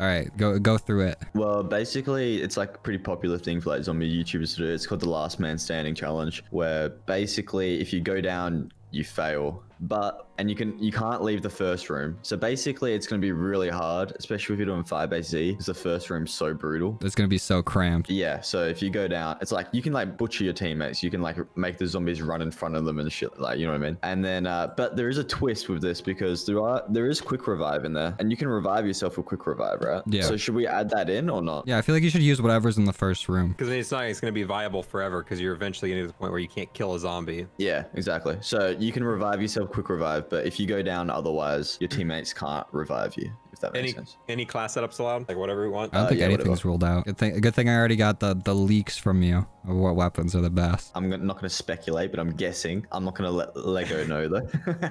All right, go go through it. Well, basically, it's like a pretty popular thing for like zombie YouTubers to do. It's called the Last Man Standing Challenge, where basically, if you go down, you fail. But and you can you can't leave the first room. So basically, it's gonna be really hard, especially if you're doing Firebase Z, because the first room's so brutal. It's gonna be so cramped. Yeah, so if you go down, it's like you can like butcher your teammates. You can like make the zombies run in front of them and shit, like you know what I mean. And then, uh, but there is a twist with this because there are there is quick revive in there, and you can revive yourself with quick revive, right? Yeah. So should we add that in or not? Yeah, I feel like you should use whatever's in the first room. Because it's not it's going to be viable forever because you're eventually getting to the point where you can't kill a zombie. Yeah, exactly. So you can revive yourself quick revive, but if you go down otherwise, your teammates can't revive you. If that makes Any sense. any class setups allowed? Like whatever we want. I don't Uh, think yeah, anything's whatever. ruled out. Good thing, good thing I already got the the leaks from you of what weapons are the best. I'm not going to speculate, but I'm guessing. I'm not going to let Lego know though.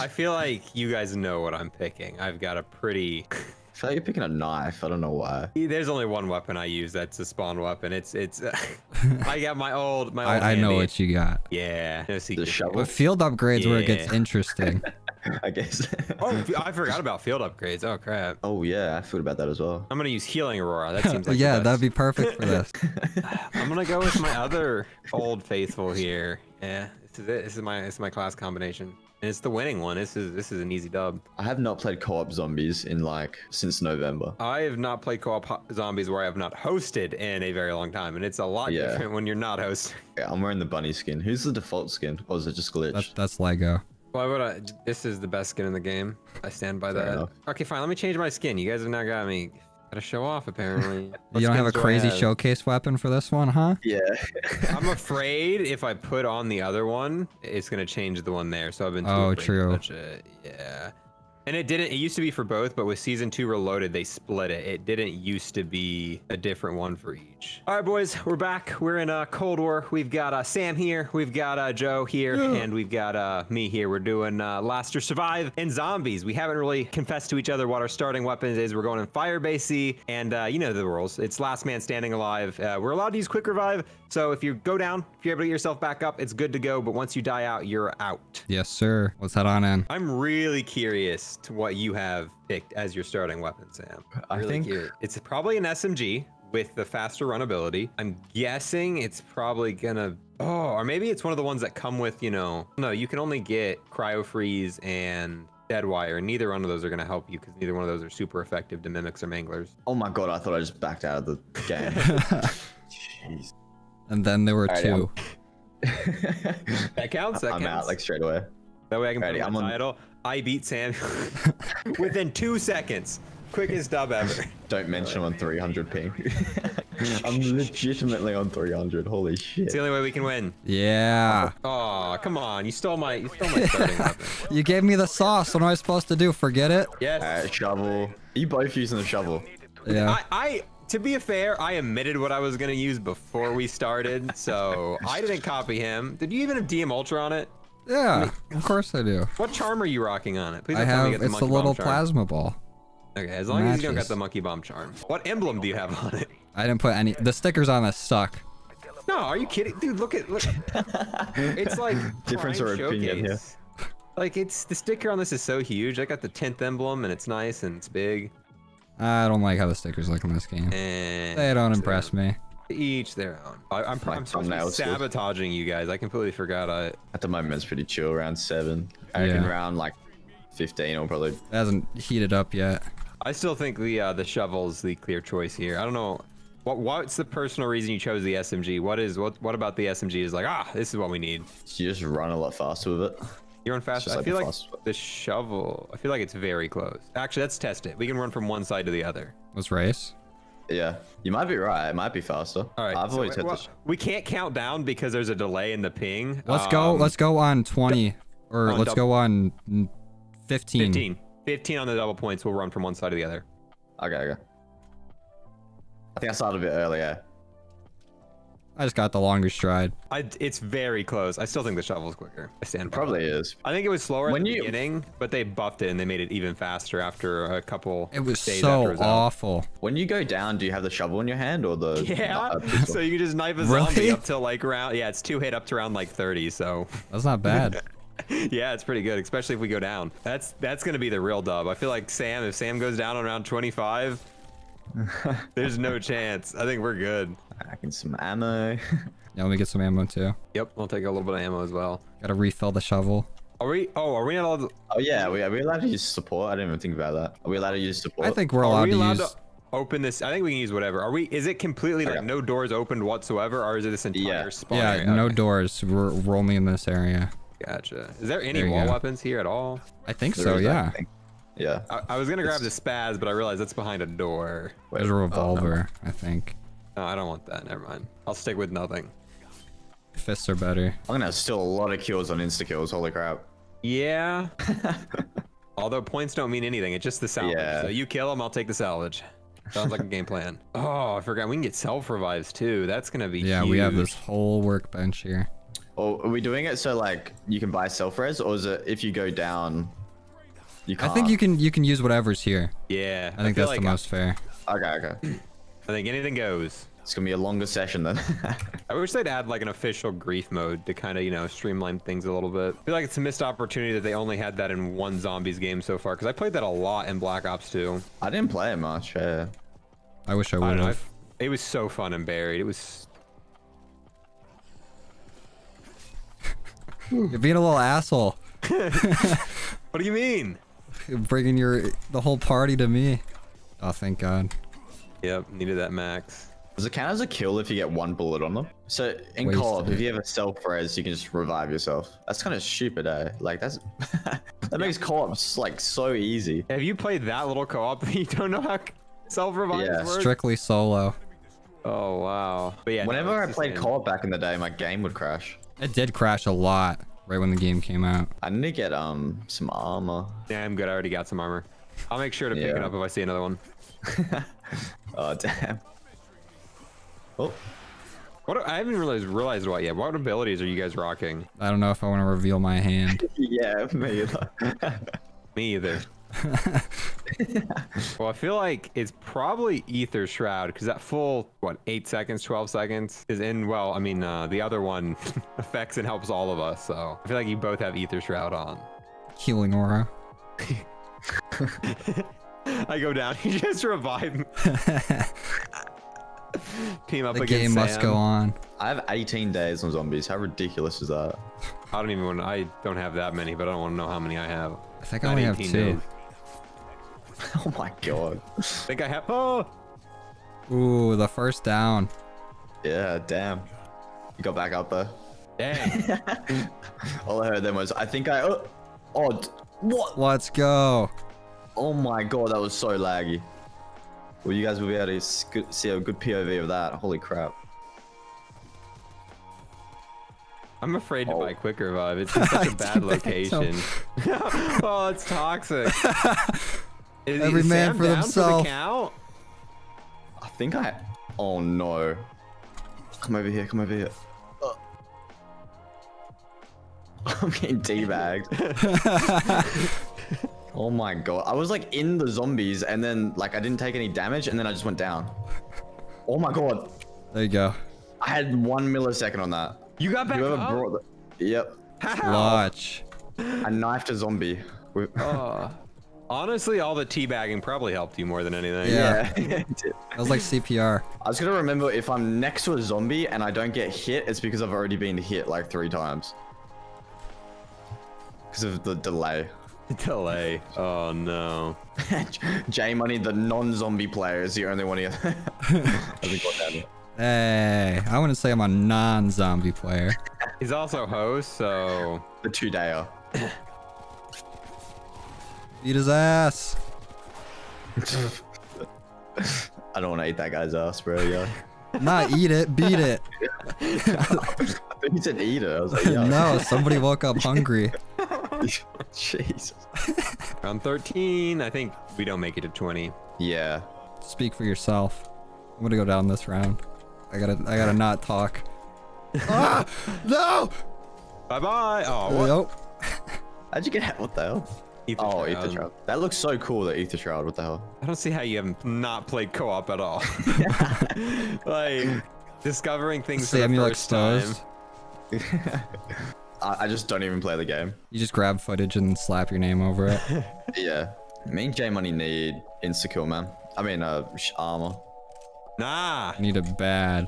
I feel like you guys know what I'm picking. I've got a pretty. I feel like you're picking a knife. I don't know why. There's only one weapon I use. That's a spawn weapon. It's it's. I got my old my old. I, I know what you got. Yeah. No The shovel, But field upgrades where it gets interesting. I guess. Oh, I forgot about field upgrades. Oh crap. oh yeah, I forgot about that as well. I'm gonna use healing aurora. That seems like yeah, that'd be perfect for this. I'm gonna go with my other old faithful here. Yeah, this is it. This is my this is my class combination. And it's the winning one. This is this is an easy dub. I have not played co-op zombies in like since November. I have not played co-op zombies where I have not hosted in a very long time, and it's a lot Yeah. different when you're not hosting. Yeah, I'm wearing the bunny skin. Who's the default skin? Or is it just glitch? That's that's Lego. Why would I? This is the best skin in the game. I stand by Fair that. enough. Okay, fine. Let me change my skin. You guys have now got me. Gotta show off apparently. You don't have a skins do I crazy have? showcase weapon for this one, huh? yeah. I'm afraid if I put on the other one, it's gonna change the one there. So I've been. Oh, too Oh, afraid to true. touch it. Yeah. And it didn't. It used to be for both, but with season two reloaded, they split it. It didn't used to be a different one for each. All right, boys, we're back. We're in uh, Cold War. We've got uh, Sam here. We've got uh, Joe here, and we've got uh, me here. We're doing uh, Last to Survive and Zombies. We haven't really confessed to each other what our starting weapons is. We're going in Firebase Z, and uh, you know the rules. It's Last Man Standing Alive. Uh, we're allowed to use Quick Revive, so if you go down, if you're able to get yourself back up, it's good to go. But once you die out, you're out. Yes, sir. Let's head on in. I'm really curious to what you have picked as your starting weapon, Sam. I Really think- curious. it's probably an SMG with the faster run ability. I'm guessing it's probably gonna. Oh, or maybe it's one of the ones that come with, you know. No, you can only get cryo freeze and dead wire. Neither one of those are gonna help you because neither one of those are super effective to mimics or manglers. Oh my god, I thought I just backed out of the game. Jeez. And then there were Alrighty, two. That counts. That I'm counts. out like straight away. That way I can Alrighty, put I'm my on- title. I beat Sam within two seconds. Quickest dub ever. Don't mention on 300 ping. I'm legitimately on 300. Holy shit. It's the only way we can win. Yeah. Oh, come on. You stole my you stole my starting weapon. You gave me the sauce. What am I supposed to do? Forget it? Yes. Alright, shovel. You both using the shovel. Yeah. I, I to be fair, I admitted what I was gonna use before we started, so I didn't copy him. Did you even have DM Ultra on it? Yeah. Of course I do. What charm are you rocking on it? Please I don't tell me you have got it's the monkey little charm. plasma ball. Okay, as long as you don't got the monkey bomb charm. What emblem do you have on it? I didn't put any. The stickers on this suck. No, are you kidding, dude? Look at look. it's like Difference Prime of opinion here. Like it's the sticker on this is so huge. I got the tenth emblem and it's nice and it's big. I don't like how the stickers look in this game. And They don't uh, impress me. Each their own. I, I'm, My I'm supposed to be sabotaging you guys. I completely forgot. I At the moment, it's pretty chill. Round 7. I reckon Yeah. round like 15 or probably. It hasn't heated up yet. I still think the uh, the shovel's the clear choice here. I don't know. What what's the personal reason you chose the SMG? What is what what about the SMG is like? Ah, this is what we need. You just run a lot faster with it. You're on fast. just I feel the like fast- the shovel. I feel like it's very close. Actually, let's test it. We can run from one side to the other. Let's race. Yeah. You might be right. It might be faster. All right. I've so always we- had well, this. We can't count down because there's a delay in the ping. Let's go. Um, Let's go on 20, or on let's dub- go on 15. 15. 15 on the double points. We'll run from one side to the other. Okay, okay. I think I started a bit earlier. I just got the longer stride. I, it's very close. I still think the shovel's quicker. I stand. Probably is. I think it was slower When at the you- beginning, but they buffed it and they made it even faster after a couple. It was days so after it was out. awful. When you go down, do you have the shovel in your hand or the Yeah, uh, so you can just knife a Really? zombie up to like around. Yeah, it's two hit up to round like 30. So That's not bad. yeah, it's pretty good, especially if we go down. That's that's gonna be the real dub. I feel like Sam, if Sam goes down on round 25, There's no chance. I think we're good. I can some ammo. Yeah, let me get some ammo too. Yep, we'll take a little bit of ammo as well. Gotta refill the shovel. Are we? Oh, are we not allowed? To, oh yeah, we, are we allowed to use support? I didn't even think about that. Are we allowed to use support? I think we're are allowed we to allowed use. to open this? I think we can use whatever. Are we? Is it completely like no doors opened whatsoever, or is it this entire Yeah. spawn? Yeah, area? no Okay, doors. We're, we're only in this area. Gotcha. Is there any There wall go. weapons here at all? I think There so. is, I Yeah. think. Yeah. I, I was gonna grab the spaz, but I realized that's behind a door. There's a oh, no. revolver. I think No, I don't want that. Never mind. I'll stick with nothing. fists are better. I'm gonna have still a lot of kills on insta kills. Holy crap. Yeah. Although points don't mean anything, it's just the salvage. Yeah. So you kill him, I'll take the salvage. Sounds like a game plan. Oh, I forgot. We can get self revives too. That's gonna be Yeah, we have this whole workbench here. Or are we doing it so like you can buy self res, or is it if you go down, you I can't? I think you can you can use whatever's here. Yeah. I think feel that's the like- most fair. Okay, okay. I think anything goes. It's gonna be a longer session then. I wish they'd add like an official grief mode to kind of, you know, streamline things a little bit. I feel like it's a missed opportunity that they only had that in one zombies game so far because I played that a lot in Black Ops 2. I didn't play it much. Yeah. I wish I I would have. It was so fun and buried. It was. You're being a little asshole. What do you mean? You're bringing your the whole party to me. Oh, thank God. Yep, needed that max. Does it count as a kill if you get one bullet on them? So in Wasted. co-op, if you have a self res, you can just revive yourself. That's kind of stupid, eh? Like that's that makes co-op like so easy. Have you played that little co-op that you don't know how self revives Yeah. work? Strictly solo. Oh wow. But yeah. no, Whenever I played co-op back in the day, my game would crash. It did crash a lot right when the game came out. I need to get um some armor. Yeah, I'm good. I already got some armor. I'll make sure to pick it up if I see another one. Oh damn. Oh, What I haven't realized realized what yet. What abilities are you guys rocking? I don't know if I want to reveal my hand. yeah, me. either. Me either. well, I feel like it's probably Aether Shroud because that full what eight seconds, twelve seconds is in. Well, I mean, uh, the other one affects and helps all of us. So I feel like you both have Aether Shroud on. Healing aura. I go down. You just revive me. Team up The against game must go on. I have 18 days on zombies. How ridiculous is that? I don't even want. I don't have that many, but I don't want to know how many I have. I think I only have two. days. Oh my god. I think I have. Oh, Ooh, the first down. Yeah, damn. You got back up there. Damn. All I heard then was, I think I. Oh, oh what? Let's go. Oh my god, that was so laggy. Well, you guys will be able to see a good POV of that. Holy crap. I'm afraid to Oh. buy Quick Revive. It's in such a bad location. oh, it's toxic. Is, Every is man Sam for down themself. the count? I think I. Oh no. Come over here, come over here. Uh. I'm getting teabagged. oh my god. I was like in the zombies and then like I didn't take any damage and then I just went down. Oh my god. There you go. I had one millisecond on that. You got back Whoever up? brought the. Yep. How? Clutch. I knifed a zombie. with- Oh. Honestly, all the teabagging probably helped you more than anything. Yeah. yeah. it. That was like CPR. I was gonna remember if I'm next to a zombie and I don't get hit, it's because I've already been hit like three times. Because of the delay. Delay. Oh no. J Money, the non-zombie player, is the only one who hasn't got down yet. Hey, I wouldn't say I'm a non-zombie player. He's also host, so The two-dayer. Beat his ass. I don't want to eat that guy's ass, bro. Yeah. Not eat it, beat it. I think he said eat it. I was like, yeah. No, somebody woke up hungry. Jesus. round 13. I think we don't make it to 20. Yeah. Speak for yourself. I'm gonna go down this round. I gotta, I gotta not talk. ah, no. Bye bye. Oh, what? Nope. How'd you get out? What the hell? Ether Oh, Shroud. Aether Shroud. That looks so cool, the Aether Shroud. What the hell? I don't see how you have not played co-op at all. like discovering things for the Samuel first time. I, I just don't even play the game. You just grab footage and slap your name over it. Yeah. Me and J Money need insta kill, man. I mean, uh, sh- armor. Nah, I need a bad.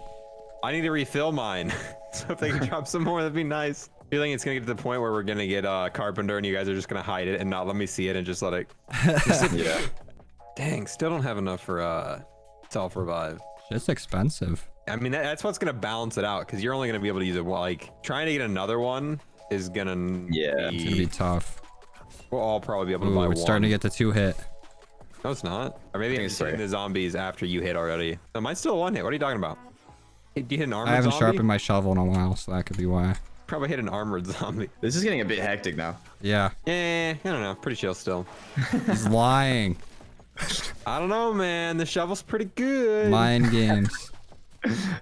I need to refill mine. so if they can drop some more, that'd be nice. Feeling it's gonna get to the point where we're gonna get uh, carpenter, and you guys are just gonna hide it and not let me see it, and just let it. Yeah. Dang, still don't have enough for uh, self revive. It's expensive. I mean, that, that's what's gonna balance it out, because you're only gonna be able to use it. Like trying to get another one is gonna. Yeah. be- It's gonna be tough. We'll all probably be able to Ooh, buy we're one. starting to get to two hit. No, it's not. Or maybe think I'm it's hitting the zombies after you hit already. No, mine's still one hit. What are you talking about? Hey, Do you hit an armored I haven't zombie? sharpened my shovel in a while, so that could be why. Probably hit an armored zombie. This is getting a bit hectic now. Yeah, Eh, I don't know. Pretty chill still. he's lying. I don't know, man. The shovel's pretty good. Mind games.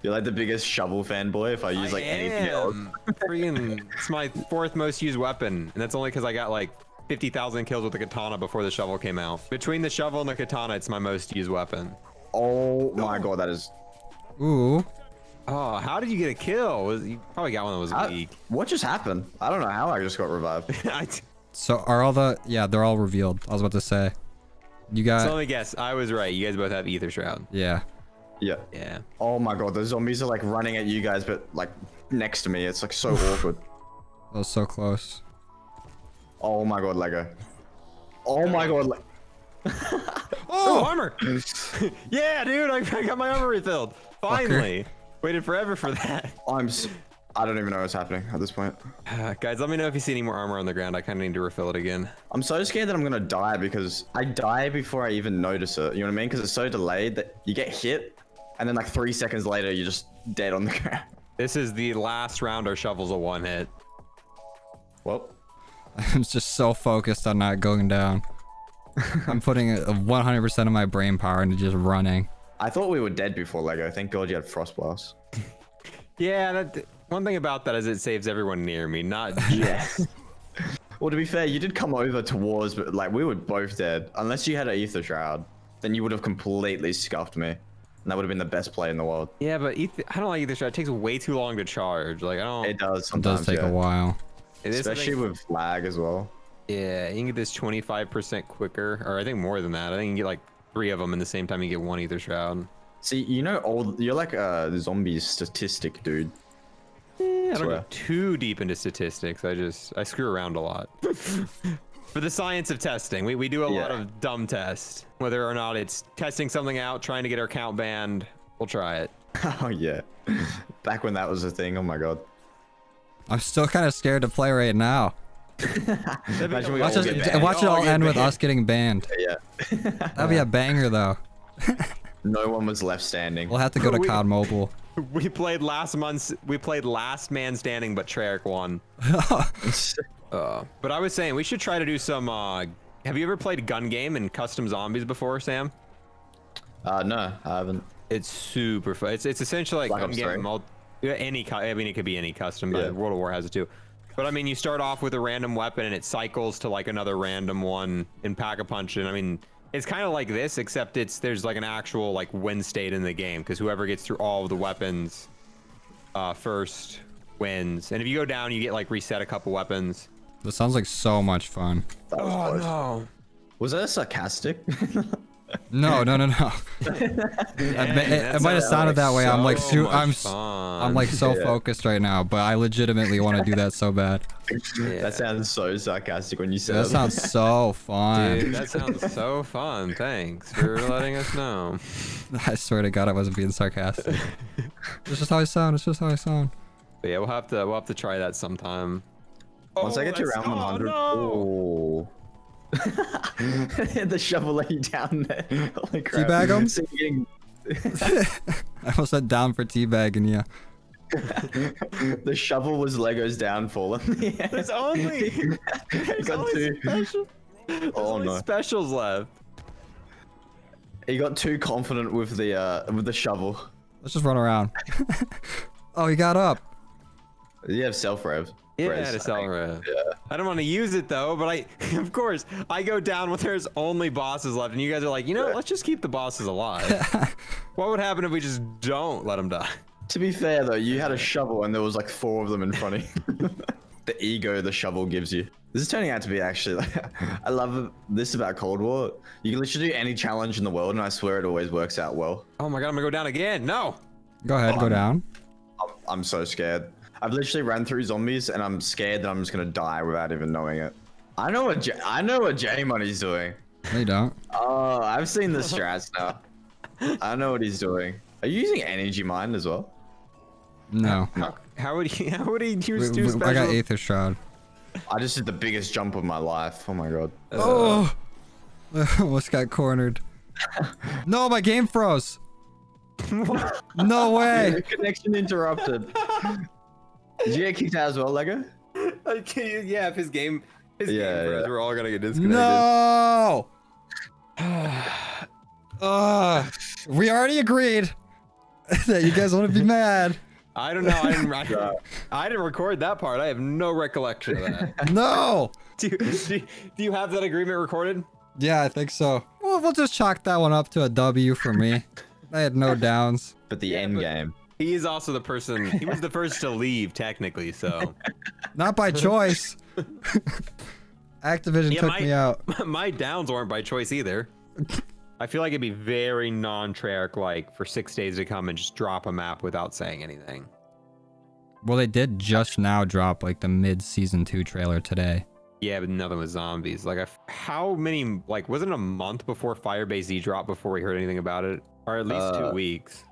You're like the biggest shovel fanboy. If I use like I anything else. am. Freaking, it's my fourth most used weapon, and that's only because I got like 50,000 kills with the katana before the shovel came out. Between the shovel and the katana, it's my most used weapon. Oh my god, that is. Ooh, Oh, how did you get a kill? Was you probably got one that was I- weak? what just happened? I don't know how I just got revived. So are all the yeah? They're all revealed. I was about to say. You got so let me guess. I was right. You guys both have aether shroud. yeah. yeah. Yeah. Oh my god, the zombies are like running at you guys, but like next to me. It's like so awkward. That was so close. Oh my god, Lego. Oh my god, like. Oh, oh, armor! yeah, dude, I, I got my armor refilled. Finally. Waited forever for that. I'm. S- I don't even know what's happening at this point. Uh, guys, let me know if you see any more armor on the ground. I kind of need to refill it again. I'm so scared that I'm gonna die because I die before I even notice it. You know what I mean? Because it's so delayed that you get hit, and then like three seconds later you're just dead on the ground. This is the last round our shovel's a one hit. Well, I'm just so focused on not going down. I'm putting 100% of my brain power into just running. I thought we were dead before Lego. Thank God you had frost blast. Yeah, that, one thing about that is it saves everyone near me, not Yes. well, to be fair, you did come over towards, but like we were both dead. Unless you had an aether shroud, then you would have completely scuffed me, and that would have been the best play in the world. Yeah, but ether, I don't like aether shroud. It takes way too long to charge. Like I don't. It does It does take yeah. a while. especially something- with lag as well. Yeah, you can get this 25% quicker, or I think more than that. I think you can get like three of them in the same time you get one aether shroud. See, you know, old. You're like a zombie statistic, dude. Eh, I don't go too deep into statistics. I just I screw around a lot. For the science of testing, we, we do a lot of dumb tests. Whether or not it's testing something out, trying to get our count banned, we'll try it. Oh yeah, back when that was a thing. Oh my god. I'm still kind of scared to play right now. Imagine we Watch, all us, get banned. watch it all all get end with us getting banned. Yeah. That'd be a banger though. No one was left standing. We'll have to go to We- COD Mobile. We played last month's. We played Last Man Standing, but Treyarch won. Uh, but I was saying we should try to do some. Uh, have you ever played gun game and custom zombies before, Sam? Uh, no, I haven't. It's super fun. It's it's essentially like Black gun Ops game. 3? Mul- any, I mean, it could be any custom, but Yeah. World of War has it too. But I mean, you start off with a random weapon and it cycles to like another random one in pack a punch. And I mean, it's kind of like this, except it's there's like an actual like win state in the game because whoever gets through all of the weapons uh, first wins. And if you go down, you get like reset a couple weapons. This sounds like so much fun. That was close. no! Was that sarcastic? No, no, no, no. it, it- it might have sounded that way. I'm like, so su- I'm, fun. I'm like so Yeah. focused right now, but I legitimately want to do that so bad. Yeah. That sounds so sarcastic when you say That it. sounds so fun. Dude, that sounds so fun. Thanks for letting us know. I swear to God, I wasn't being sarcastic. it's just how I sound. It's just how I sound. But yeah, we'll have to we'll have to try that sometime. Once I get to that's- round oh, 100. no. Oh. the shovel lay down there. Holy crap. Teabag 'em? So you're getting- I almost said down for teabagging you. the shovel was Lego's downfall. There's only there's got only too, special. There's Oh, only no. specials left. he got too confident with the uh with the shovel. Let's just run around. oh, he got up. You have self rev. Yeah, to sell rev. I don't want to use it though, but I, of course, I go down when there's only bosses left, and you guys are like, you know, let's just keep the bosses alive. what would happen if we just don't let them die? To be fair though, you had a shovel and there was like four of them in front of you. the ego the shovel gives you. This is turning out to be actually like I love this about Cold War. You can literally do any challenge in the world, and I swear it always works out well. Oh my god, I'm gonna go down again. No. Go ahead, go Um, down. I'm, I'm so scared. I've literally ran through zombies, and I'm scared that I'm just gonna die without even knowing it. I know what J- I know what J Money's doing. They don't. Oh, I've seen the strats now. I know what he's doing. Are you using energy mine as well? No. No. How would he? How would he use We- two special? I got Aether Shroud. I just did the biggest jump of my life. Oh my god. Oh! Almost got cornered. no, my game froze. No way. Connection interrupted. Did you get kicked out as well, Lego? Okay, yeah, if his game, his Yeah, game froze, yeah. we're all gonna get disconnected. No. uh, we already agreed that you guys want to be mad. I don't know. I didn't. I, I didn't record that part. I have no recollection of that. No. do, you, do, you- do you have that agreement recorded? Yeah, I think so. Well, we'll just chalk that one up to a W for me. I had no downs. But the Yeah, end but- game. He is also the person. He was the first to leave, technically. So Not by choice. Activision Yeah, took my- me out. my downs weren't by choice either. I feel like it'd be very non-Treyarch like for six days to come and just drop a map without saying anything. Well, they did just now drop like the mid season two trailer today. Yeah, but nothing with zombies. Like, I how many? Like, wasn't a month before Firebase Z dropped before we heard anything about it, or at least two Uh, weeks?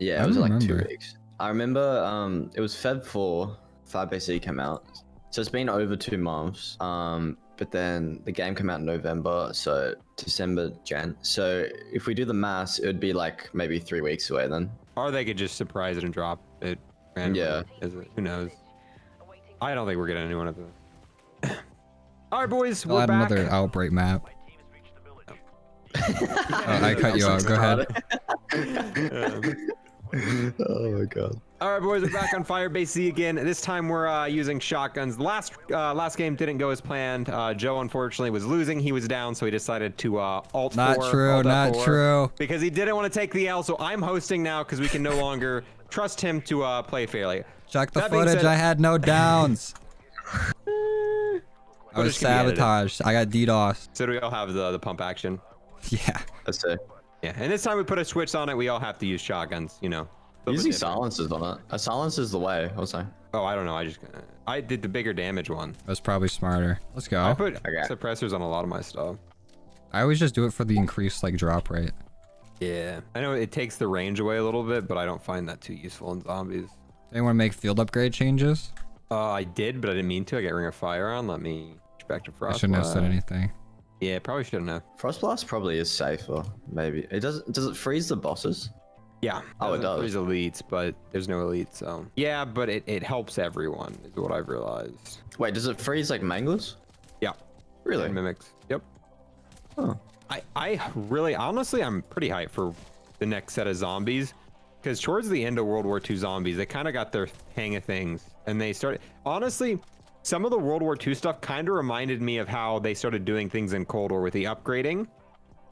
Yeah, I it was don't like two weeks. I remember um it was Feb 4, Firebase came out. So it's been over two months. Um but then the game came out in November, so December, Jan. So if we do the maths, it would be like maybe three weeks away then. Or they could just surprise it and drop it. randomly. Yeah. Is it? Who knows? I don't think we're getting any one of those. All right, boys, I'll we're add back. another outbreak map. Oh, I cut you I'm out. Go ahead. Um, oh my god. All right, boys, we're back on Firebase Z again. This time we're uh, using shotguns. Last uh, last game didn't go as planned. Uh, Joe unfortunately was losing. He was down, so he decided to uh, alt Not four, true. alt Not F4, true. Because he didn't want to take the L. So I'm hosting now because we can no longer trust him to uh, play fairly. Check the That footage. said- I had no downs. I was Footage can be edited. sabotaged. I got DDoS. So do we all have the the pump action? Yeah. Let's see. Yeah, and this time we put a switch on it. We all have to use shotguns. You know. Little bit Using silences on it. A silence is the way, also. Oh, I don't know. I just I did the bigger damage one. That's probably smarter. Let's go. I put Okay. suppressors on a lot of my stuff. I always just do it for the increased like drop rate. Yeah, I know it takes the range away a little bit, but I don't find that too useful in zombies. Anyone make field upgrade changes? Uh, I did, but I didn't mean to. I got Ring of Fire on. Let me back to Frost. I shouldn't have said anything. Yeah, probably shouldn't have. Frostblast probably is safer, maybe. It does does it freeze the bosses? Yeah. Oh, it doesn't does. freeze elites, but there's no elites, so. Yeah, but it, it helps everyone, is what I've realized. Wait, does it freeze like manglers? Yeah. Really? And mimics. Yep. Huh. I, I really, honestly, I'm pretty hyped for the next set of zombies. Because towards the end of World War II zombies, they kind of got their hang of things. And they started, honestly, some of the World War II stuff kind of reminded me of how they started doing things in Cold War with the upgrading.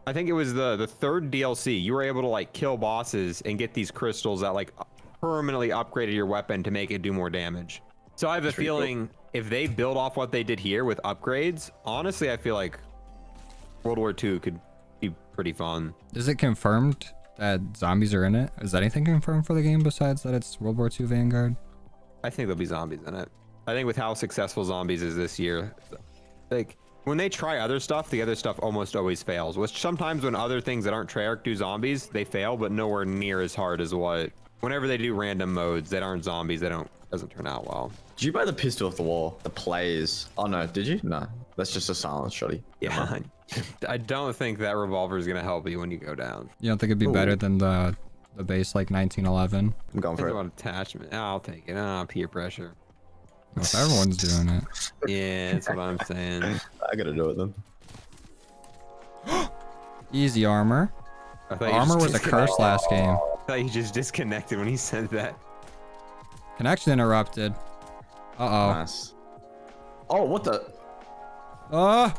I think it was the the third DLC. You were able to like kill bosses and get these crystals that like permanently upgraded your weapon to make it do more damage. So I have a pretty cool. feeling if they build off what they did here with upgrades, honestly, I feel like World War II could be pretty fun. Is it confirmed that zombies are in it? Is anything confirmed for the game besides that it's World War II Vanguard? I think there'll be zombies in it. I think with how successful zombies is this year, like when they try other stuff, the other stuff almost always fails. Which sometimes when other things that aren't Treyarch do zombies, they fail, but nowhere near as hard as what. Whenever they do random modes that aren't zombies, they don't doesn't turn out well. Did you buy the pistol off the wall? The plays. Oh no, did you? No. That's just a silence shotty. Yeah, I don't think that revolver is gonna help you when you go down. You don't think it'd be better than the the base like 1911? I'm going Think for it. about attachment. I'll take it. Ah, peer pressure. Well, if everyone's doing it. Yeah, that's what I'm saying. I gotta do it then. Easy armor. I thought you Armor was a curse last game. I thought you just disconnected when he said that. Connection interrupted. Uh Nice. Oh, what the? oh. Oh.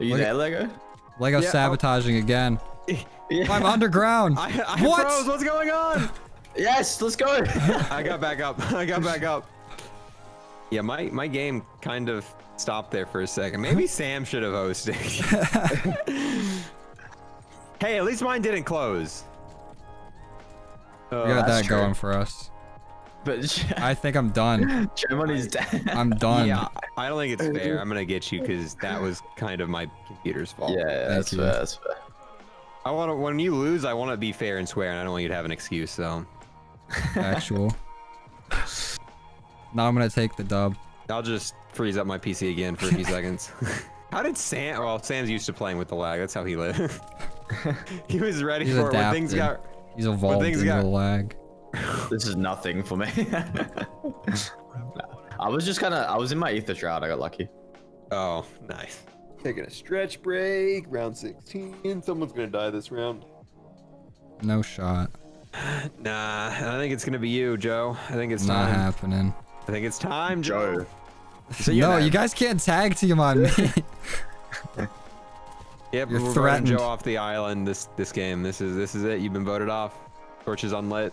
Are you Look there, Lego? Lego Yeah, I'll- sabotaging again. Yeah. I'm underground. I, I what? froze. What's going on? Yes, let's go. I got back up. I got back up. Yeah, my my game kind of stopped there for a second. Maybe Sam should have hosted. hey, at least mine didn't close. Oh, We got that true. going for us. but I think I'm done. Germany's dead. I'm done. yeah, I don't think it's fair. I'm gonna get you because that was kind of my computer's fault. Yeah, that's you. fair. That's fair. I want to. When you lose, I want to be fair and swear, and I don't want you to have an excuse. So Actual. now I'm gonna take the dub. I'll just freeze up my PC again for a few seconds. How did Sam? Well, Sam's used to playing with the lag. That's how he lived. he was ready He's for it when things got. He's evolved things into got- the lag. This is nothing for me. I was just kind of. I was in my aether shroud. I got lucky. Oh, nice. Taking a stretch break. Round 16. Someone's gonna die this round. No shot. Nah, I think it's gonna be you, Joe. I think it's Not time. happening. I think it's time, Joe. Joe. no, name? you guys can't tag team on me. Yep, You're we're voting threatened. Joe off the island this this game. This is this is it. You've been voted off. Torch is unlit.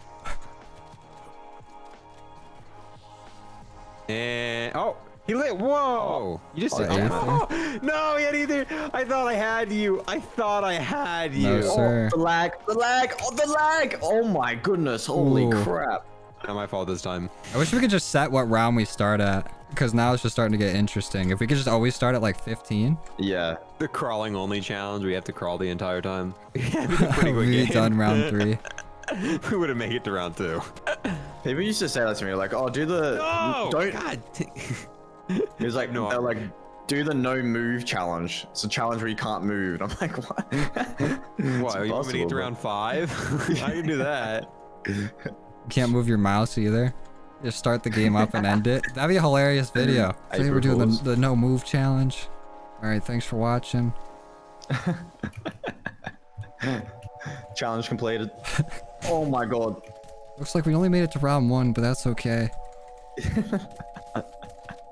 And oh, he lit. Whoa! Oh. You just Oh, said, oh, no, he had either. I thought I had you. I thought I had you. No, sir. Oh, the lag. The lag. Oh, the lag. Oh my goodness. Holy Ooh. crap. Not my fault this time. I wish we could just set what round we start at. Because now it's just starting to get interesting. If we could just always start at like 15, Yeah. The crawling only challenge. We have to crawl the entire time. Yeah, it'd be a pretty quick we'd be done round three. we would have made it to round two. People used to say that to me, like, "Oh, do the No, don't." God. He was like, No. they're like, do the no move challenge. It's a challenge where you can't move. And I'm like, what? What? Are you moving to get to round five? I can do that. You can't move your mouse either. Just start the game up and end it. That'd be a hilarious video. Today April we're doing the, the no move challenge. All right, thanks for watching. challenge completed. oh my god. Looks like we only made it to round one, but that's okay.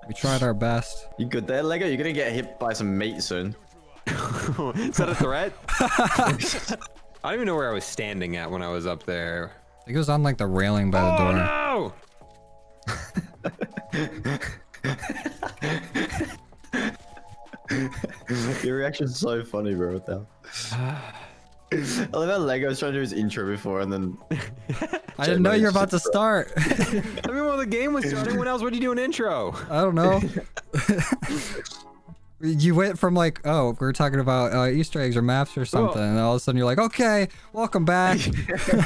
We tried our best. You good there, Lego? You're gonna get hit by some meat soon. Is that a threat? I don't even know where I was standing at when I was up there. I think it was on like the railing by the Oh door. no! Your reaction's so funny, bro. With that. I love how Lego's trying to do his intro before and then. I didn't know you're about to start. I mean, when the game was starting, when else would you do an intro? I don't know. you went from like, oh, we are talking about uh, Easter eggs or maps or something, and all of a sudden you're like, okay, welcome back.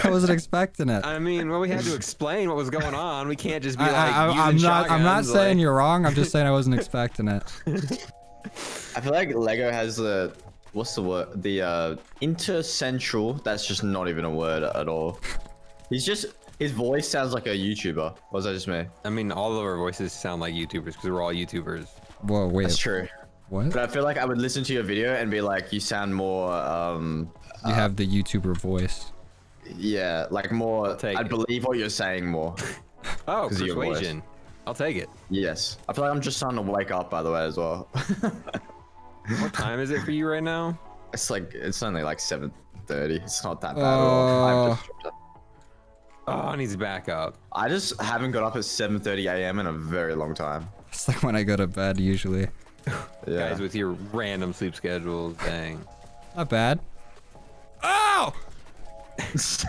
I wasn't expecting it. I mean, well, we had to explain what was going on. We can't just be like, I, I'm not. I'm not shotguns, saying you're wrong. I'm just saying I wasn't expecting it. I feel like Lego has the. What's the word? The uh, intercentral. That's just not even a word at all. He's just. His voice sounds like a YouTuber. Or was that just me? I mean, all of our voices sound like YouTubers because we're all YouTubers. Whoa, wait, That's true. what? But I feel like I would listen to your video and be like, you sound more, um, You have the YouTuber voice. yeah, like more. take I'd it. believe what you're saying more. Oh, 'Cause of your voice. persuasion. I'll take it. yes. I feel like I'm just starting to wake up, by the way, as well. What time is it for you right now? it's like it's only like 7:30. It's not that bad at all. Uh. Oh, I need to back up. I just haven't got up at 7:30 a.m. in a very long time. It's like when I go to bed usually. Yeah. Guys with your random sleep schedules, dang. Not bad. Oh! Is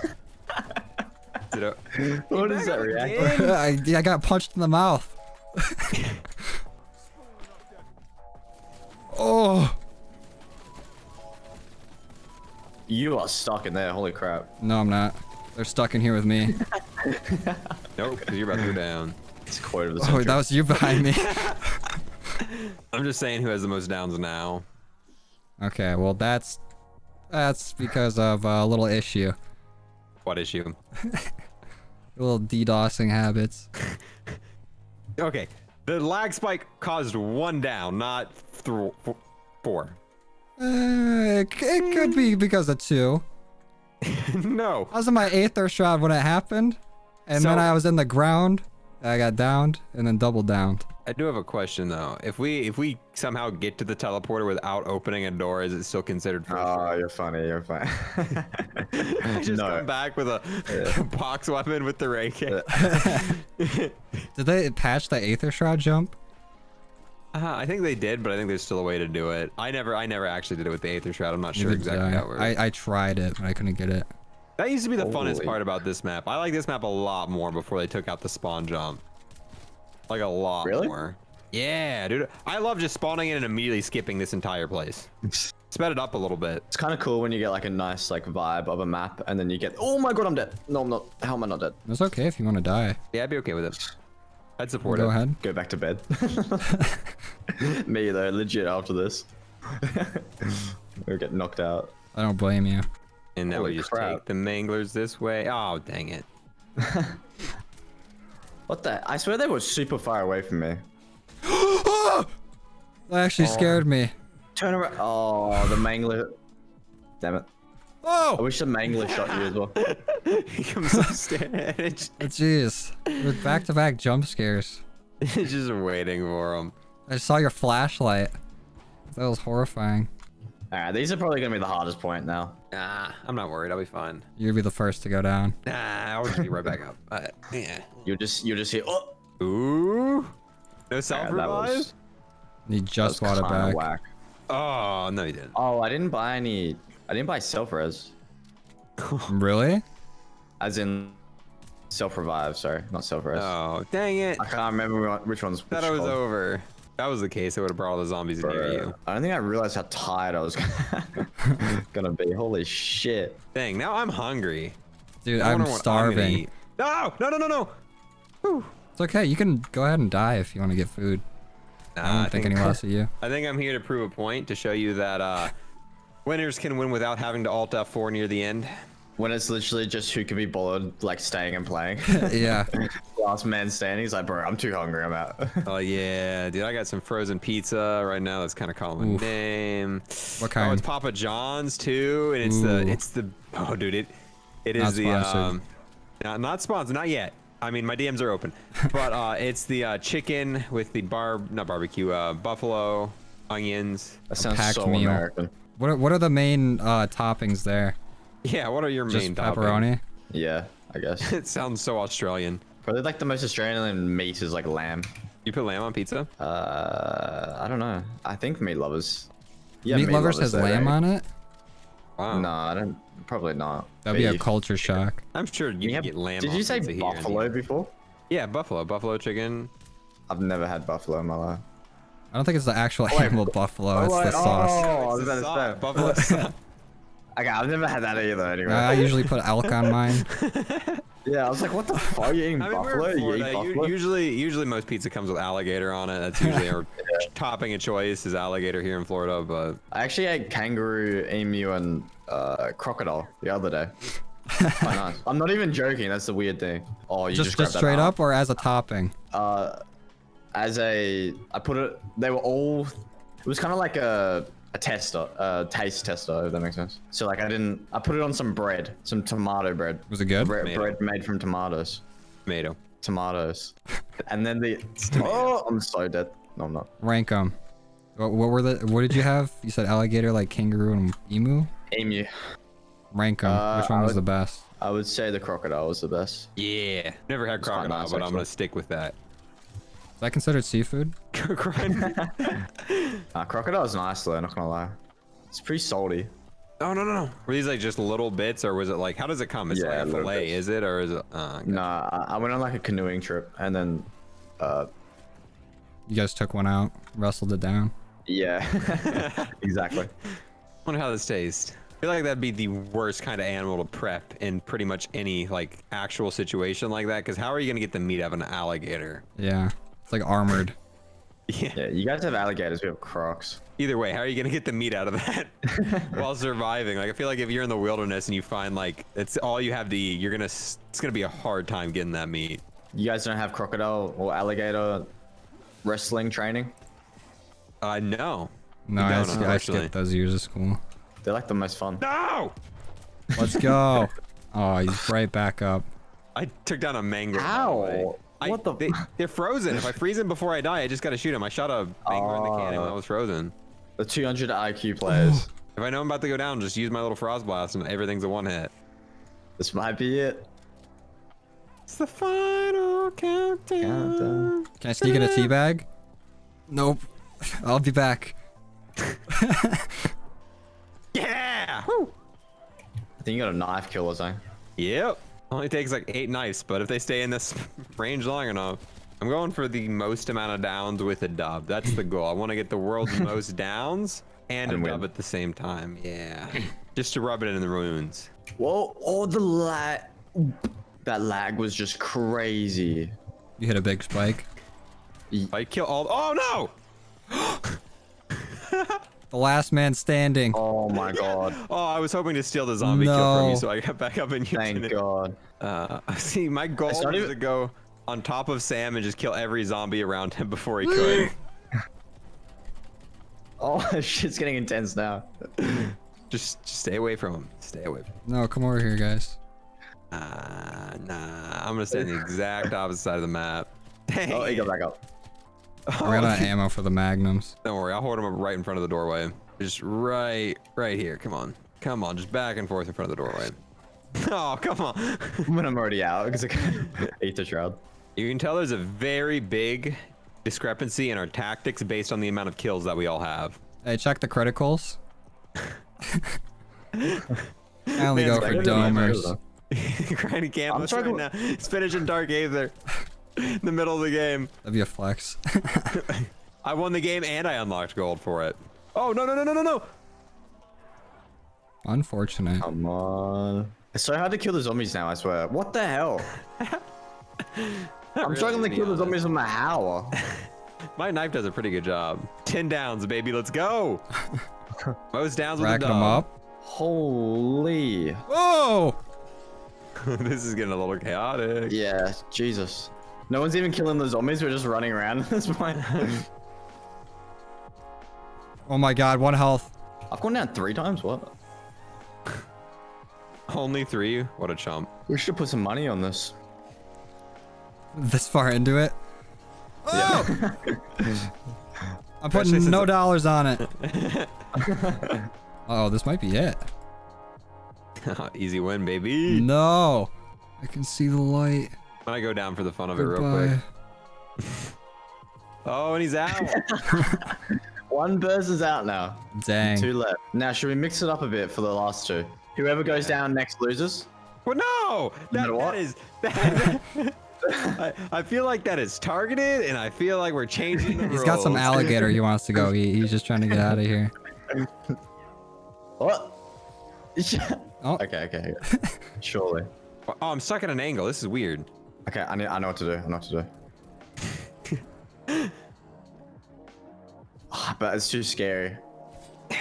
it a- what is that reaction? I, I got punched in the mouth. oh You are stuck in there. Holy crap. no, I'm not. They're stuck in here with me. Nope, you're about to go down. It's quote of the Oh, that was you behind me. I'm just saying who has the most downs now. Okay, well that's that's because of a little issue, What issue? little DDoSing habits. Okay, the lag spike caused one down, not th- four. Uh, it, could be because of two. no. I was in my Aether shroud when it happened, and then I was in the ground, I got downed and then double downed. I do have a question though. If we if we somehow get to the teleporter without opening a door, is it still considered first Oh, room? you're funny. You're funny. Just no. come back with a box weapon with the ray can. Did they patch the Aether Shroud jump? Uh, I think they did, but I think there's still a way to do it. I never, I never actually did it with the Aether Shroud. I'm not sure Neither exactly I. how it works. I, I tried it, but I couldn't get it. That used to be the funnest part about this map. I like this map a lot more before they took out the spawn jump. Like a lot Really? more. Yeah, dude. I love just spawning in and immediately skipping this entire place. Sped it up a little bit. It's kind of cool when you get like a nice like vibe of a map, and then you get, oh my god, I'm dead. No, I'm not. How am I not dead? It's okay if you want to die. Yeah, I'd be okay with it. I'd support Go it. ahead. Go back to bed. Me though, legit after this. we'll get knocked out. I don't blame you. And now Holy we just crap. take the manglers this way. Oh, dang it. What the? I swear they were super far away from me. That actually oh. scared me. Turn around. Oh, the mangler. Damn it. Oh! I Oh! wish the mangler shot you as well. he comes upstairs. It's oh, Jeez. With back-to-back jump scares. just waiting for him. I saw your flashlight. That was horrifying. Alright, these are probably gonna be the hardest point now. Nah, I'm not worried. I'll be fine. You'll be the first to go down. Nah, I'll just be right back up. Uh, yeah. You'll just you'll just hear oh Ooh. No self Alright, that revive? was- You just that was bought it kinda back. whack. Oh, no, you didn't. Oh, I didn't buy any I didn't buy self res. Really? As in self revive, sorry, not self res. Oh, dang it. I can't remember which one's Thought which I was called. over. If that was the case, I would have brought all the zombies near you. I don't think I realized how tired I was gonna be. Holy shit. Dang, now I'm hungry. Dude, I I'm wonder what gonna starving. No, no, no, no, no. It's okay. You can go ahead and die if you want to get food. Nah, I don't think any less of you. I think I'm here to prove a point to show you that uh, winners can win without having to alt F4 near the end. When it's literally just who can be bothered, like staying and playing. yeah. Last man standing. He's like, bro, I'm too hungry. I'm out. Oh yeah, dude, I got some frozen pizza right now. That's kind of calling Oof. my name. What kind? Oh, it's Papa John's too, and it's the it's the oh dude, it it Not the sponsored. um, not, not sponsored, not yet. I mean, my DMs are open, but uh, it's the uh, chicken with the bar not barbecue, uh, buffalo, onions. that sounds so meal. American. What are, what are the main uh, toppings there? Yeah, what are your Just main toppings? pepperoni? Yeah, I guess. It sounds so Australian. Probably like the most Australian meat is like lamb. You put lamb on pizza? Uh, I don't know. I think meat lovers. Yeah, Meat lovers has though, lamb right? on it? Wow. No, I don't. Probably not. That'd be a culture shock. I'm sure you Yeah, can get lamb. Did you say pizza here buffalo before? Yeah, buffalo, buffalo chicken. I've never had buffalo in my life. I don't think it's the actual wait, animal buffalo. It's wait, the sauce. Oh, I was the about to sauce, say. buffalo sauce. Okay, I've never had that either. Anyway. I usually put elk on mine. yeah, I was like, what the fuck? Are you eating I mean, buffalo? we're You eat buffalo? Usually, usually most pizza comes with alligator on it. That's usually our topping of choice is alligator here in Florida. But I actually ate kangaroo, emu, and uh, crocodile the other day. Quite nice. I'm not even joking. That's the weird thing. Oh, you Just, just, just grabbed that straight up or as a topping? Uh, as a, I put it. They were all. It was kind of like a a tester, a taste tester, if that makes sense. So like, I didn't. I put it on some bread, some tomato bread. Was it good? Bre- Tomato. bread made from tomatoes. tomato. Tomatoes. and then the. Oh, I'm so dead. No, I'm not. Rank them. What, what were the? What did you have? You said alligator, like kangaroo and emu. Emu. Rank them. Uh, Which one I was the best? I would say the crocodile was the best. Yeah, never had crocodile, nice, but I'm gonna stick with that. Is that considered seafood? Uh, crocodile's nice though, not gonna lie. It's pretty salty. Oh no no no! Were these like just little bits, or was it like how does it come? It's Yeah, like a fillet, bits. is it, or is it? Uh, okay. Nah, I, I went on like a canoeing trip and then, uh, You guys took one out, wrestled it down. yeah, exactly. wonder how this tastes. I feel like that'd be the worst kind of animal to prep in pretty much any like actual situation like that. Because how are you gonna get the meat out of an alligator? Yeah. It's like armored. Yeah. Yeah, you guys have alligators, we have crocs. Either way, how are you gonna get the meat out of that while surviving? Like I feel like if you're in the wilderness and you find like it's all you have to eat, you're gonna it's gonna be a hard time getting that meat. You guys don't have crocodile or alligator wrestling training? Uh, no. No, We I, don't, sk- I skipped those years of school. They're like the most fun. No! Let's go. oh, he's right back up. I took down a mangler. by the I, What the- They, they're frozen. If I freeze them before I die, I just gotta shoot them. I shot a banger in the cannon when I was frozen. The 200 IQ players. If I know I'm about to go down, just use my little frost blast and everything's a one hit. this might be it. It's the final countdown. Countdown. Can I sneak in a tea bag? Nope. I'll be back. Yeah! Woo! I think you got a knife kill or something. Yep. Only takes like eight knives, but if they stay in this range long enough, I'm going for the most amount of downs with a dub. That's the goal. I want to get the world's most downs and, And a dub at the same time. Yeah. Just to rub it in the ruins. Whoa! Oh, the lag. That lag was just crazy. You hit a big spike. I kill all. Oh no! The last man standing. Oh my god. Oh, I was hoping to steal the zombie kill from you, so I got back up and you Thank did god. Uh, see, my goal was even- to go on top of Sam and just kill every zombie around him before he could. Oh, shit's getting intense now. just, just stay away from him. Stay away. From him. No, come over here, guys. Uh, nah, I'm gonna stay on the exact opposite side of the map. Dang. Oh, he it. got back up. We're out of ammo for the magnums. Don't worry, I'll hold him up right in front of the doorway. Just right, right here. Come on, come on, just back and forth in front of the doorway. Oh, come on. When I'm already out because I ate eat the shroud. You can tell there's a very big discrepancy in our tactics based on the amount of kills that we all have. Hey, check the criticals. I only Man's go for like, domers. Grinding campus right struggling- now. It's finishing Dark Aether. In the middle of the game. That'd be a flex. I won the game and I unlocked gold for it. Oh, no, no, no, no, no, no. Unfortunate. Come on. It's so hard to kill the zombies now, I swear. What the hell? I'm really, struggling to be kill the zombies with my hour. My knife does a pretty good job. 10 downs, baby. Let's go. Most downs with a Racking them up. Holy. Whoa! this is getting a little chaotic. Yeah, Jesus. No one's even killing the zombies, we're just running around at this point. Oh my god, one health. I've gone down three times, what? Only three? What a chump. We should put some money on this. This far into it. Oh! I'm putting since no dollars on it. oh, this might be it. Easy win, baby. No. I can see the light. I'm gonna go down for the fun of it real quick. Oh, and he's out. One person's out now. Dang. Two left. Now, should we mix it up a bit for the last two? Whoever goes down next loses. well, no! That, know what? that is. That, I, I feel like that is targeted, and I feel like we're changing the He's got some alligator he wants to go eat. He's just trying to get out of here. What? Oh, okay, okay. okay. Surely. Oh, I'm stuck at an angle. This is weird. Okay, I, need, I know what to do. I know what to do. Ah, but it's too scary.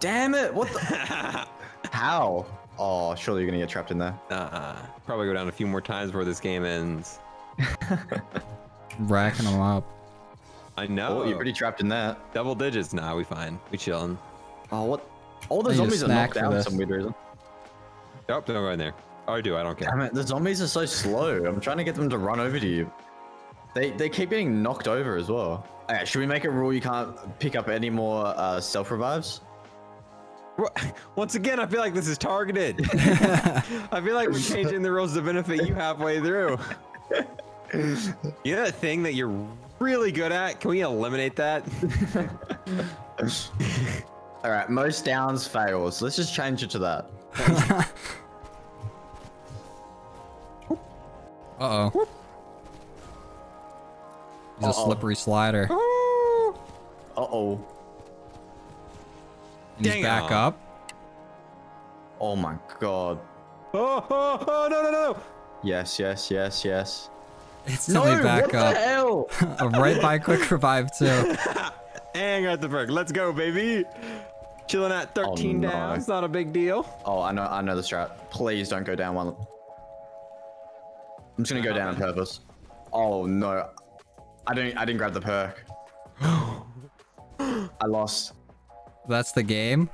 Damn it! What the? How? Oh, surely you're gonna get trapped in there. Uh, probably go down a few more times before this game ends. racking them up. I know. Oh, you're pretty trapped in that. Double digits. Nah, we fine. We chilling. Oh, what? All the I a zombies are knocked for down for some weird reason. Nope, don't go in there. Oh, I do. I don't care. Damn it, the zombies are so slow. I'm trying to get them to run over to you. They they keep getting knocked over as well. Okay, should we make a rule you can't pick up any more uh, self revives? Once again, I feel like this is targeted. I feel like we're changing the rules to benefit you halfway through. You know that thing that you're really good at? Can we eliminate that? All right, most downs fails. Let's just change it to that. Uh oh. He's a Uh-oh. slippery slider. Uh oh. And he's back up. Oh my god. Oh, oh, oh, no, no, no. Yes, yes, yes, yes. Instantly back what up. the hell? right by quick revive too. And got the perk. Let's go, baby. Chilling at 13 no. down. It's not a big deal. Oh, I know, I know the strat. Please don't go down one. I'm just gonna go down on purpose. Oh no, I didn't, I didn't grab the perk. I lost. That's the game.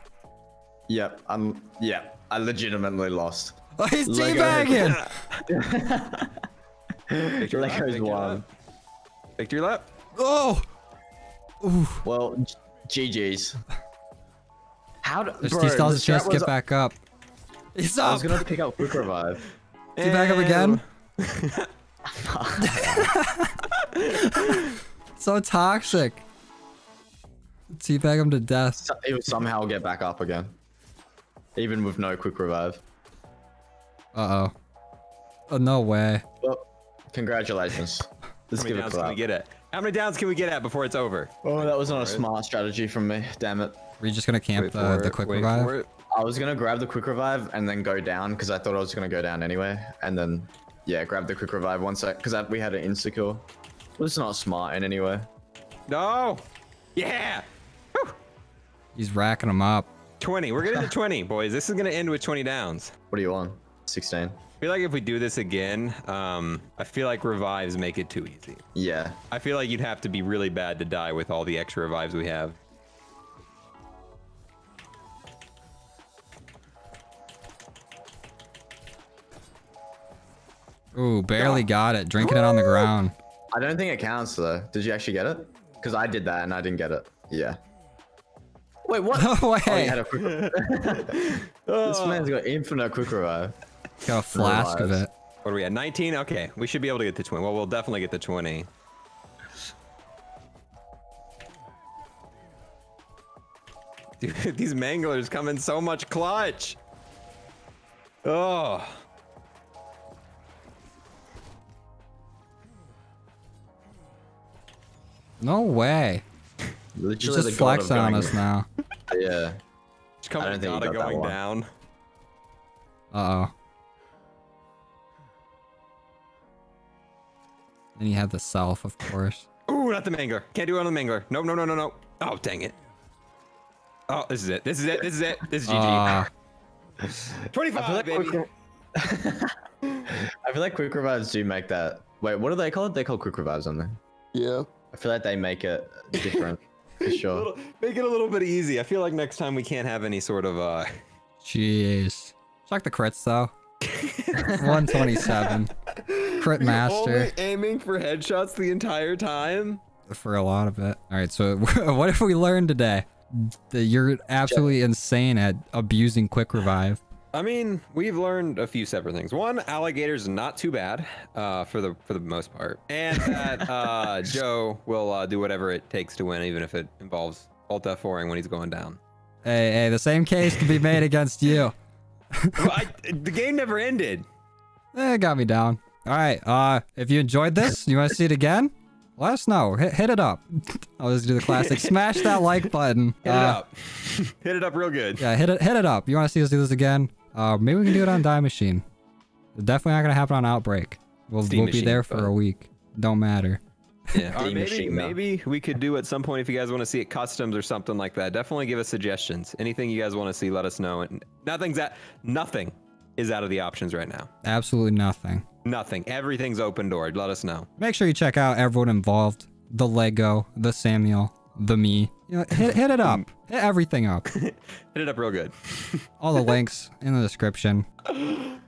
Yep, I'm. Yep, I legitimately lost. Oh, he's Lego. teabagging. Victory lap, Lego's victory lap. Victory lap. Oh! Ooh. Well, G- GG's. How do, There's bro, he still has the a chance to get back up. He's I was gonna pick up quick revive. Is he back up again? so toxic. Teabag him to death. So- He would somehow get back up again, even with no quick revive. Uh oh. Oh, no way. Well, congratulations. Let's How give many it a downs can we get at? How many downs can we get at before it's over? Oh, that was not a smart strategy from me. Damn it. Were you just gonna camp the, the quick wait revive? I was gonna grab the quick revive and then go down because I thought I was gonna go down anyway, and then yeah, grab the quick revive one sec, because we had an insecure. Well, it's not smart in any way. No. Yeah. Whew. He's racking them up. 20. We're getting to 20, boys. This is going to end with 20 downs. What do you want? 16. I feel like if we do this again, um, I feel like revives make it too easy. Yeah. I feel like you'd have to be really bad to die with all the extra revives we have. Ooh, barely got it. Drinking it on the ground. I don't think it counts though. Did you actually get it? Because I did that and I didn't get it. Yeah. Wait, what? No Oh, he way. had a quick. this oh. man's got infinite quick revive. Got a flask of it. What are we at? 19? Okay, we should be able to get to 20. Well, we'll definitely get to 20. Dude, these manglers come in so much clutch. Oh. No way. He's Literally just the flexing on us now. Yeah. Just come I don't think you Gata got that going one. down. Uh oh. And you have the self, of course. Ooh, not the mangler. Can't do it on the mangler. No, no, no, no, no. Oh, dang it. Oh, this is it. This is it. This is it. This is GG. Ah, 25, I feel like baby. quick. I feel like quick revives do make that. Wait, what do they call it? They call quick revives, don't they? Yeah. I feel like they make it different for sure. Little, make it a little bit easy. I feel like next time we can't have any sort of uh jeez. Check the crits though. 127. Crit master only aiming for headshots the entire time. for a lot of it. All right, so what if we learned today that you're absolutely insane at abusing quick revive? I mean, we've learned a few separate things. One, alligators not too bad, uh, for the for the most part, and that uh, Joe will uh, do whatever it takes to win, even if it involves alt F4ing when he's going down. Hey, hey, the same case can be made against you. Well, I, the game never ended. Eh, got me down. All right. Uh, if you enjoyed this, you want to see it again? Let us know. Hit, hit it up. I'll just do the classic. Smash that like button. Hit Uh, it up. Hit it up real good. Yeah, hit it. Hit it up. You want to see us do this again? Uh, maybe we can do it on Die Machine. It's definitely not gonna happen on Outbreak. We'll, Steam we'll be there for but- a week. Don't matter. Yeah. Or maybe, machine, maybe we could do at some point if you guys want to see it customs or something like that. Definitely give us suggestions. Anything you guys want to see, let us know. And nothing's at nothing is out of the options right now. Absolutely nothing. Nothing. Everything's open door. Let us know. Make sure you check out everyone involved. The Lego, the Samuel, the me. You know, hit, hit it up. hit everything up. Hit it up real good. All the links in the description.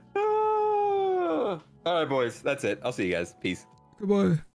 All right, boys. That's it. I'll see you guys. Peace. Goodbye.